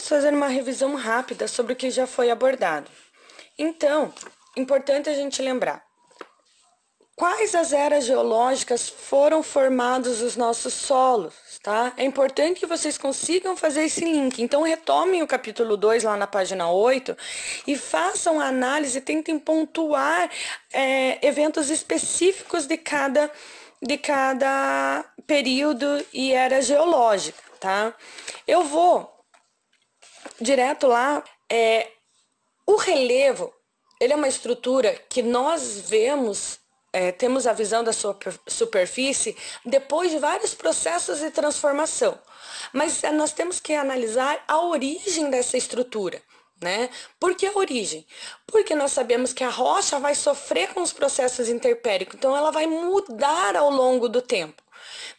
Vamos fazer uma revisão rápida sobre o que já foi abordado. Então, importante a gente lembrar. Quais as eras geológicas foram formados os nossos solos, tá? É importante que vocês consigam fazer esse link. Então, retomem o capítulo 2 lá na página 8 e façam a análise, tentem pontuar é, eventos específicos de cada, de cada período e era geológica, tá? Eu vou direto lá. É, o relevo, ele é uma estrutura que nós vemos é, temos a visão da sua superfície depois de vários processos de transformação. Mas é, nós temos que analisar a origem dessa estrutura. Né? Por que a origem? Porque nós sabemos que a rocha vai sofrer com os processos interpéricos, então ela vai mudar ao longo do tempo.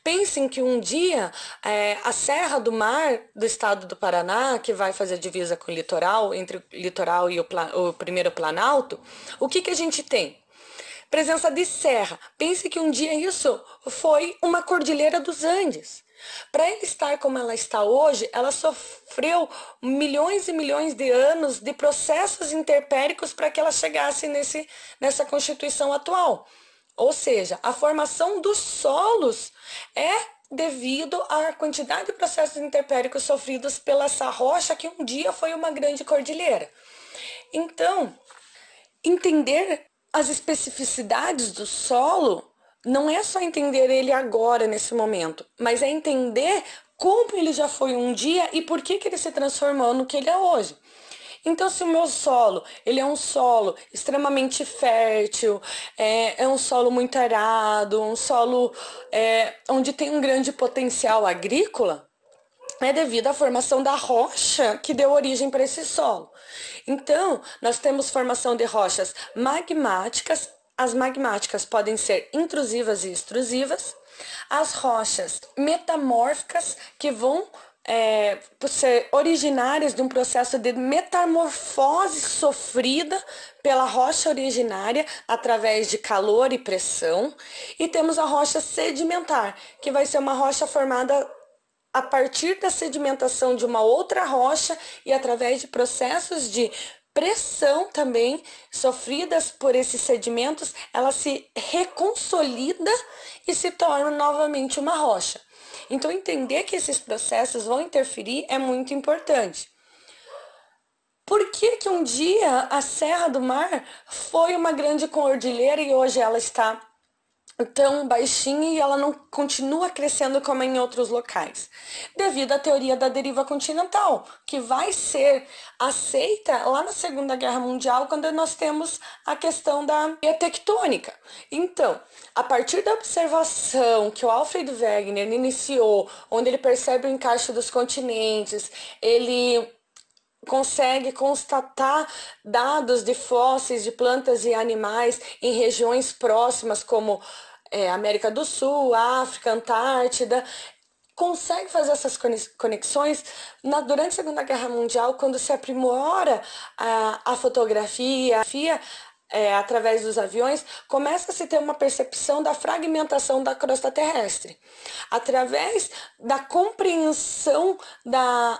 Pensem que um dia é, a Serra do Mar do estado do Paraná, que vai fazer divisa com o litoral, entre o litoral e o, o primeiro planalto, o que, que a gente tem? presença de serra. Pense que um dia isso foi uma cordilheira dos Andes. Para ele estar como ela está hoje, ela sofreu milhões e milhões de anos de processos interpéricos para que ela chegasse nesse, nessa constituição atual. Ou seja, a formação dos solos é devido à quantidade de processos interpéricos sofridos pela essa rocha que um dia foi uma grande cordilheira. Então, entender as especificidades do solo não é só entender ele agora, nesse momento, mas é entender como ele já foi um dia e por que, que ele se transformou no que ele é hoje. Então, se o meu solo ele é um solo extremamente fértil, é, é um solo muito arado, um solo é, onde tem um grande potencial agrícola, é devido à formação da rocha que deu origem para esse solo. Então, nós temos formação de rochas magmáticas. As magmáticas podem ser intrusivas e extrusivas. As rochas metamórficas, que vão é, ser originárias de um processo de metamorfose sofrida pela rocha originária através de calor e pressão. E temos a rocha sedimentar, que vai ser uma rocha formada a partir da sedimentação de uma outra rocha e através de processos de pressão também sofridas por esses sedimentos, ela se reconsolida e se torna novamente uma rocha. Então, entender que esses processos vão interferir é muito importante. Por que, que um dia a Serra do Mar foi uma grande cordilheira e hoje ela está tão baixinha e ela não continua crescendo como em outros locais, devido à teoria da deriva continental, que vai ser aceita lá na Segunda Guerra Mundial, quando nós temos a questão da tectônica. Então, a partir da observação que o Alfred Wegener iniciou, onde ele percebe o encaixe dos continentes, ele consegue constatar dados de fósseis de plantas e animais em regiões próximas como é, América do Sul, África, Antártida, consegue fazer essas conexões na, durante a Segunda Guerra Mundial, quando se aprimora a, a fotografia, é, através dos aviões, começa a se ter uma percepção da fragmentação da crosta terrestre. Através da compreensão da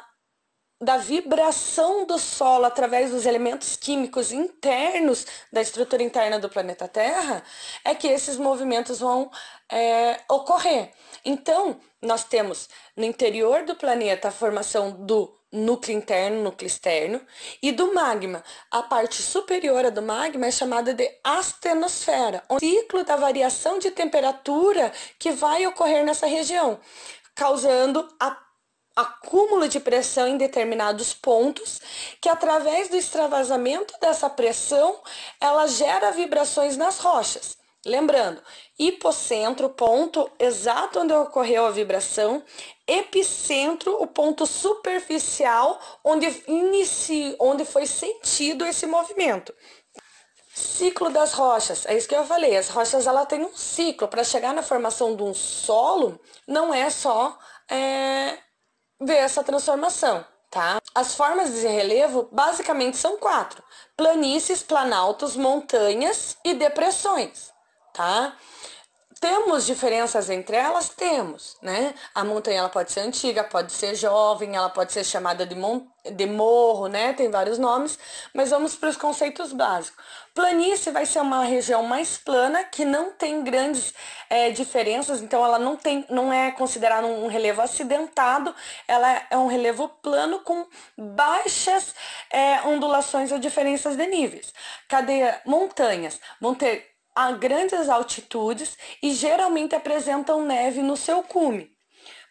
da vibração do solo através dos elementos químicos internos da estrutura interna do planeta Terra, é que esses movimentos vão é, ocorrer. Então, nós temos no interior do planeta a formação do núcleo interno, núcleo externo, e do magma. A parte superior do magma é chamada de astenosfera, o ciclo da variação de temperatura que vai ocorrer nessa região, causando a acúmulo de pressão em determinados pontos, que através do extravasamento dessa pressão, ela gera vibrações nas rochas. Lembrando, hipocentro, ponto exato onde ocorreu a vibração, epicentro, o ponto superficial onde, inici, onde foi sentido esse movimento. Ciclo das rochas, é isso que eu falei, as rochas ela tem um ciclo, para chegar na formação de um solo, não é só é, ver essa transformação, tá? As formas de relevo basicamente são quatro: planícies, planaltos, montanhas e depressões, tá? Temos diferenças entre elas? Temos, né? A montanha ela pode ser antiga, pode ser jovem, ela pode ser chamada de, mon de morro, né? Tem vários nomes, mas vamos para os conceitos básicos. Planície vai ser uma região mais plana, que não tem grandes é, diferenças, então ela não, tem, não é considerada um relevo acidentado, ela é um relevo plano com baixas é, ondulações ou diferenças de níveis. Cadeia montanhas ter a grandes altitudes e geralmente apresentam neve no seu cume.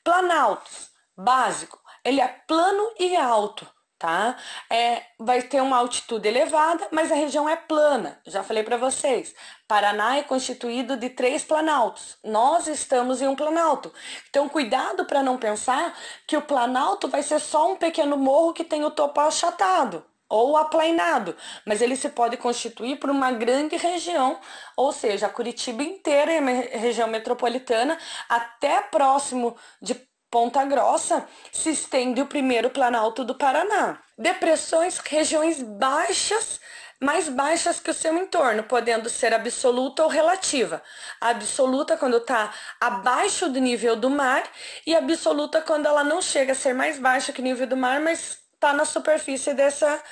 Planaltos, básico, ele é plano e alto, tá? É, vai ter uma altitude elevada, mas a região é plana. Já falei para vocês. Paraná é constituído de três planaltos. Nós estamos em um planalto. Então, cuidado para não pensar que o planalto vai ser só um pequeno morro que tem o topo achatado ou aplainado, mas ele se pode constituir por uma grande região, ou seja, Curitiba inteira, a região metropolitana, até próximo de Ponta Grossa, se estende o primeiro planalto do Paraná. Depressões, regiões baixas, mais baixas que o seu entorno, podendo ser absoluta ou relativa. A absoluta quando está abaixo do nível do mar e absoluta quando ela não chega a ser mais baixa que o nível do mar, mas está na superfície dessa,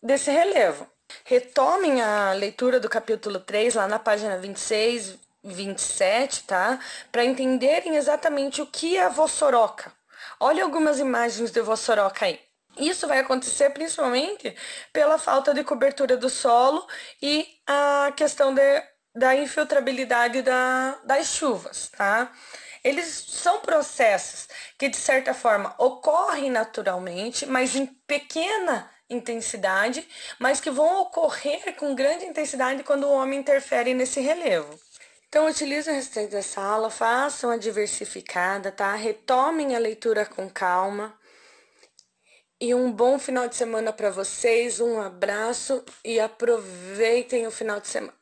desse relevo. Retomem a leitura do capítulo 3, lá na página 26, 27, tá? Para entenderem exatamente o que é a vossoroca. Olha algumas imagens de vossoroca aí. Isso vai acontecer principalmente pela falta de cobertura do solo e a questão de, da infiltrabilidade da, das chuvas, tá? Eles são processos que, de certa forma, ocorrem naturalmente, mas em pequena intensidade, mas que vão ocorrer com grande intensidade quando o homem interfere nesse relevo. Então, utilizem o restante dessa aula, façam a diversificada, tá? Retomem a leitura com calma. E um bom final de semana para vocês, um abraço e aproveitem o final de semana.